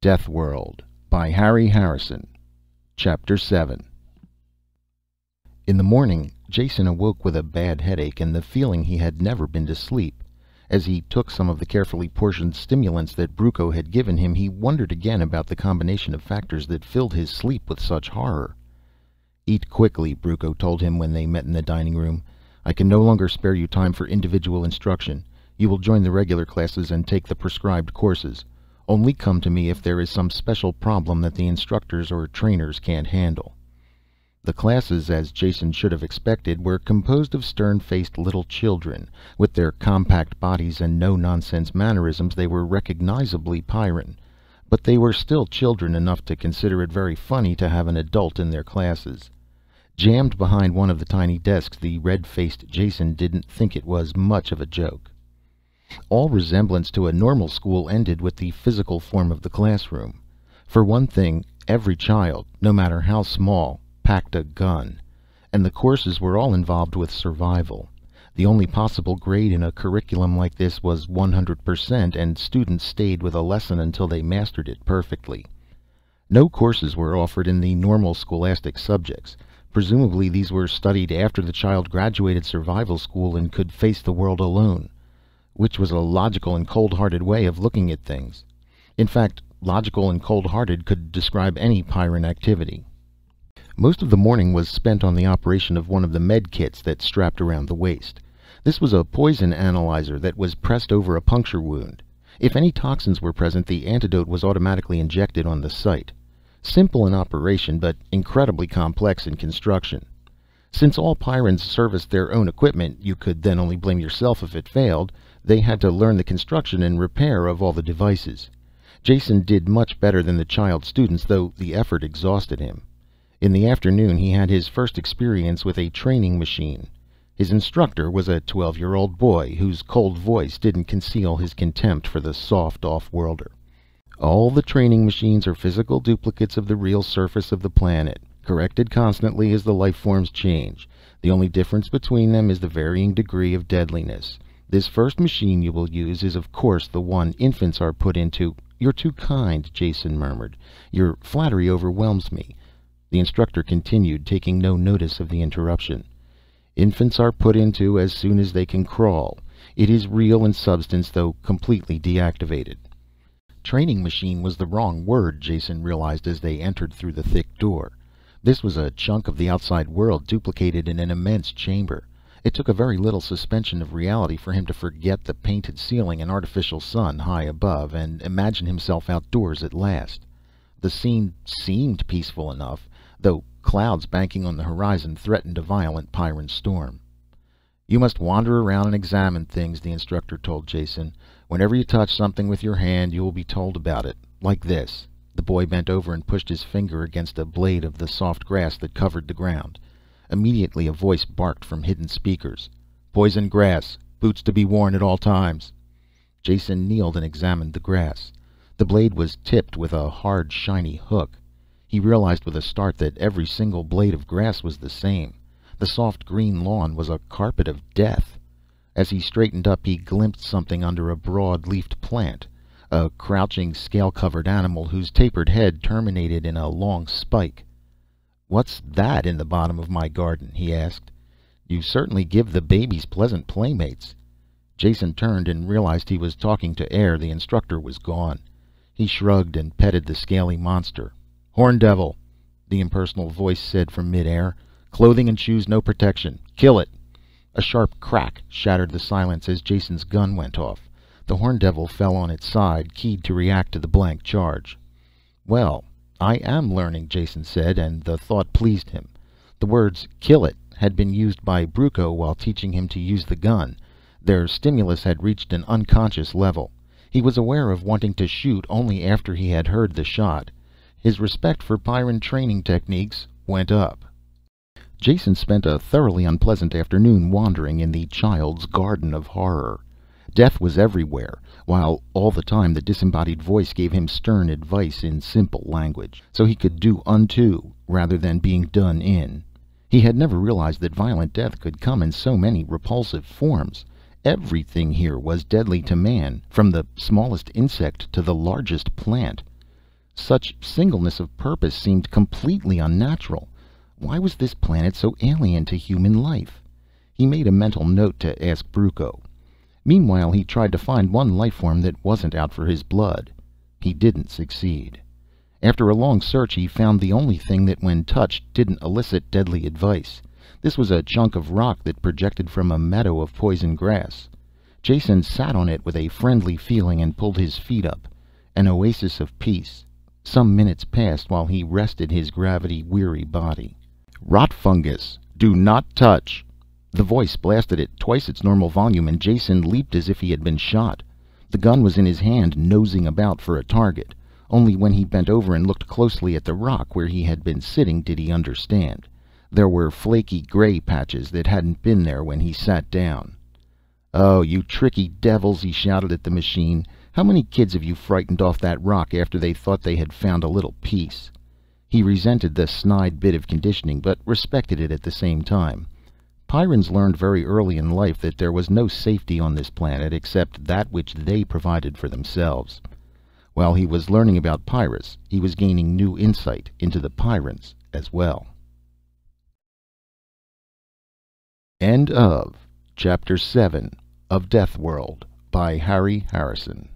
Deathworld by Harry Harrison Chapter 7 In the morning Jason awoke with a bad headache and the feeling he had never been to sleep. As he took some of the carefully portioned stimulants that Brucco had given him he wondered again about the combination of factors that filled his sleep with such horror. "Eat quickly," Brucco told him when they met in the dining room. "I can no longer spare you time for individual instruction. You will join the regular classes and take the prescribed courses. Only come to me if there is some special problem that the instructors or trainers can't handle." The classes, as Jason should have expected, were composed of stern faced little children. With their compact bodies and no nonsense mannerisms they were recognizably Pyrran. But they were still children enough to consider it very funny to have an adult in their classes. Jammed behind one of the tiny desks the red faced Jason didn't think it was much of a joke. All resemblance to a normal school ended with the physical form of the classroom. For one thing, every child, no matter how small, packed a gun. And the courses were all involved with survival. The only possible grade in a curriculum like this was 100%, and students stayed with a lesson until they mastered it perfectly. No courses were offered in the normal scholastic subjects. Presumably these were studied after the child graduated survival school and could face the world alone. Which was a logical and cold hearted way of looking at things. In fact, logical and cold hearted could describe any Pyrran activity. Most of the morning was spent on the operation of one of the medikits that strapped around the waist. This was a poison analyzer that was pressed over a puncture wound. If any toxins were present the antidote was automatically injected on the site. Simple in operation, but incredibly complex in construction. Since all Pyrrans serviced their own equipment you could then only blame yourself if it failed they had to learn the construction and repair of all the devices. Jason did much better than the child students, though the effort exhausted him. In the afternoon he had his first experience with a training machine. His instructor was a twelve year old boy whose cold voice didn't conceal his contempt for the soft off worlder. "All the training machines are physical duplicates of the real surface of the planet, corrected constantly as the life forms change. The only difference between them is the varying degree of deadliness. This first machine you will use is of course the one infants are put into " "You're too kind," Jason murmured. "Your flattery overwhelms me." The instructor continued, taking no notice of the interruption. "Infants are put into as soon as they can crawl. It is real in substance, though completely deactivated." Training machine was the wrong word, Jason realized as they entered through the thick door. This was a chunk of the outside world duplicated in an immense chamber. It took a very little suspension of reality for him to forget the painted ceiling and artificial sun high above, and imagine himself outdoors at last. The scene seemed peaceful enough, though clouds banking on the horizon threatened a violent Pyrran storm. "You must wander around and examine things," the instructor told Jason. "Whenever you touch something with your hand you will be told about it. Like this." The boy bent over and pushed his finger against a blade of the soft grass that covered the ground. Immediately a voice barked from hidden speakers. "Poison grass. Boots to be worn at all times." Jason kneeled and examined the grass. The blade was tipped with a hard, shiny hook. He realized with a start that every single blade of grass was the same. The soft green lawn was a carpet of death. As he straightened up he glimpsed something under a broad leafed plant. A crouching, scale covered animal whose tapered head terminated in a long spike. "What's that in the bottom of my garden?" he asked. "You certainly give the babies pleasant playmates." Jason turned and realized he was talking to air. The instructor was gone. He shrugged and petted the scaly monster. "Horn devil," the impersonal voice said from midair. "Clothing and shoes no protection. Kill it." A sharp crack shattered the silence as Jason's gun went off. The horn devil fell on its side, keyed to react to the blank charge. "Well I am learning," Jason said, and the thought pleased him. The words "kill it" had been used by Brucco while teaching him to use the gun. Their stimulus had reached an unconscious level. He was aware of wanting to shoot only after he had heard the shot. His respect for Pyrran training techniques went up. Jason spent a thoroughly unpleasant afternoon wandering in the child's garden of horror. Death was everywhere, while all the time the disembodied voice gave him stern advice in simple language, so he could do unto rather than being done in. He had never realized that violent death could come in so many repulsive forms. Everything here was deadly to man, from the smallest insect to the largest plant. Such singleness of purpose seemed completely unnatural. Why was this planet so alien to human life? He made a mental note to ask Brucco. Meanwhile, he tried to find one life form that wasn't out for his blood. He didn't succeed. After a long search, he found the only thing that, when touched, didn't elicit deadly advice. This was a chunk of rock that projected from a meadow of poison grass. Jason sat on it with a friendly feeling and pulled his feet up. An oasis of peace. Some minutes passed while he rested his gravity weary body. "Rot fungus! Do not touch!" The voice blasted at twice its normal volume and Jason leaped as if he had been shot. The gun was in his hand, nosing about for a target. Only when he bent over and looked closely at the rock where he had been sitting did he understand. There were flaky gray patches that hadn't been there when he sat down. "Oh, you tricky devils!" he shouted at the machine. "How many kids have you frightened off that rock after they thought they had found a little peace?" He resented the snide bit of conditioning, but respected it at the same time. Pyrrans learned very early in life that there was no safety on this planet except that which they provided for themselves. While he was learning about Pyrrus, he was gaining new insight into the Pyrrans as well. End of Chapter 7 of Deathworld by Harry Harrison